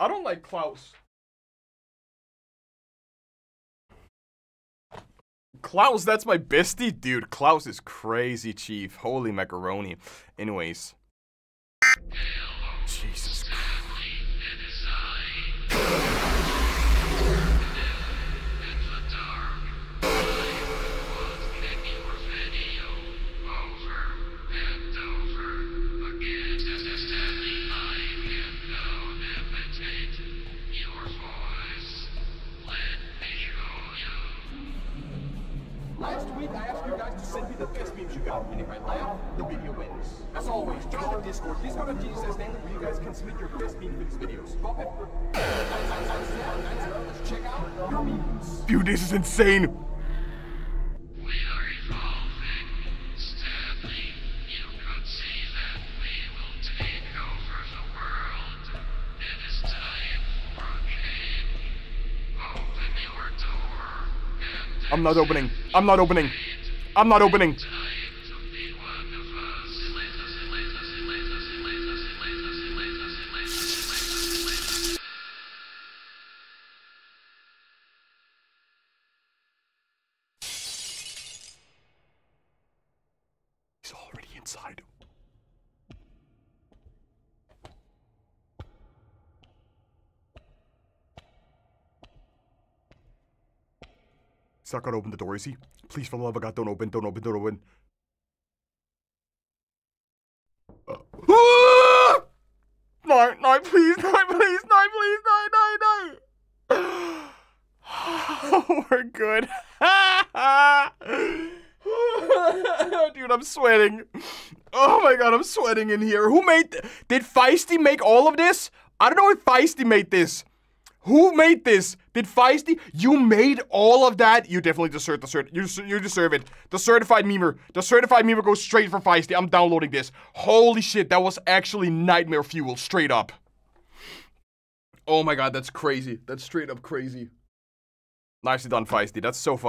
I don't like Klaus. Klaus, that's my bestie, dude. Klaus is crazy, chief. Holy macaroni. Anyways. Last week, I asked you guys to send me the best memes you got, and if I laugh, the video wins. As always, join the Discord. Discord on Jesus' name, where you guys can submit your best meme for these videos. Let's check out your memes. Dude, this is insane. I'm not opening. I'm not opening. I'm not opening. He's already inside. He's not gonna open the door, is he? Please, for the love of God, don't open, don't open, don't open. Uh, ah! No, no, please, no, please, no, please, no, no, no. Oh, we're good. Dude, I'm sweating. Oh my god, I'm sweating in here. Who made Did Feisty make all of this? I don't know if Feisty made this. Who made this? Did Feisty? You made all of that? You definitely deserve the cert. You, you deserve it. The certified memer. The certified memer goes straight for Feisty. I'm downloading this. Holy shit, that was actually nightmare fuel, straight up. Oh my god, that's crazy. That's straight up crazy. Nicely done, Feisty. That's so fucking.